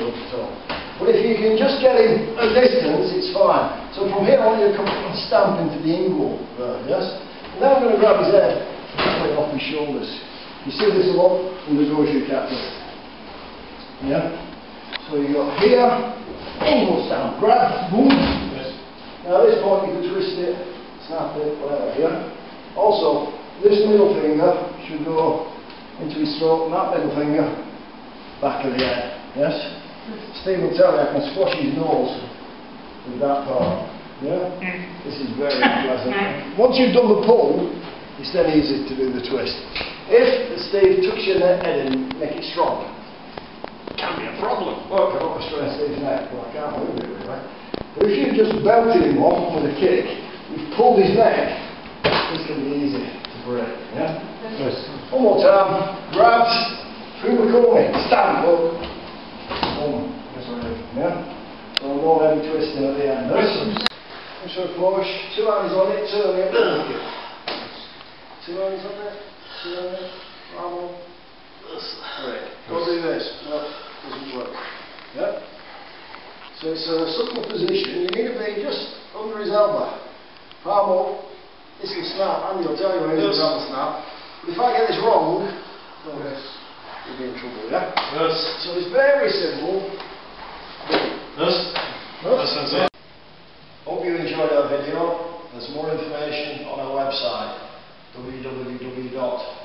at all. But if you can just get him a distance, it's fine. So from here on, you come and stamp into the ingle there, uh, yes? Now I'm going to grab his head, and put it off his shoulders. You see this a lot from the grocery captain. Yeah? So you got here, ingle stamp, grab, boom. Yes. Now at this point you can twist it, snap it, whatever, yeah? Also, this middle finger should go into his throat and that middle finger back of the head, yes? Steve will tell you I can squash his nose with that part, yeah? Mm. This is very pleasant. Once you've done the pull, it's then easy to do the twist. If Steve tucks your neck head and make it strong, it can be a problem. Look, I don't want to stress Steve's neck, but I can't move it really. But if you've just belted him off with a kick, you've pulled his neck, this can be easy to break, yeah? Yes. One more time, grabs, through the corner, stand up, boom, that's right, yeah? So no heavy twisting at the end. This, push and push, two hands on it, turn it, two hands on it, turn it, arm on. Right, don't do this, no, doesn't work, yeah? So it's a subtle position, you need to be just under his elbow, palm up, this will snap, Andy will tell you when Yes. it's going to snap. But if I get this wrong, then you'll be in trouble, yeah? Thus. So it's very simple. Thus. Thus. Hope you enjoyed our video. There's more information on our website www.goju.co.uk